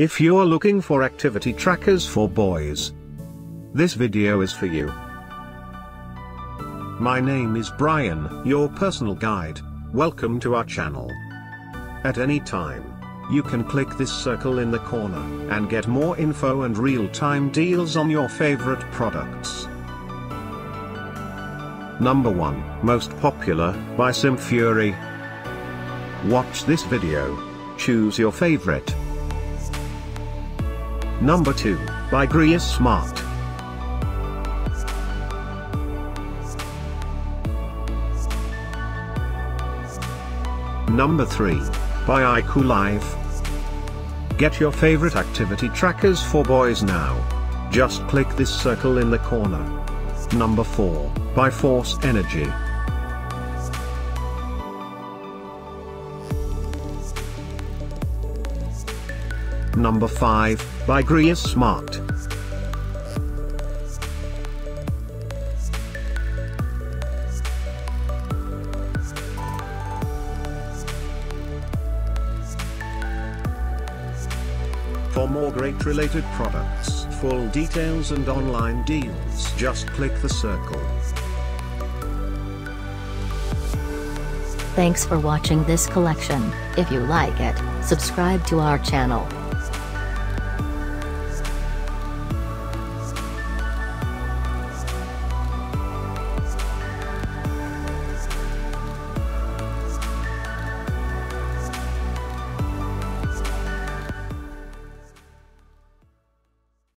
If you're looking for activity trackers for boys, this video is for you. My name is Brian, your personal guide. Welcome to our channel. At any time, you can click this circle in the corner and get more info and real-time deals on your favorite products. Number 1, Most Popular, by Symfury. Watch this video. Choose your favorite. Number 2, by GreaSmart. Number 3, by iCool Live. Get your favorite activity trackers for boys now. Just click this circle in the corner. Number 4, by Force Energy. Number 5, by GreaSmart. For more great related products, full details and online deals just click the circle. Thanks for watching this collection. If you like it, subscribe to our channel.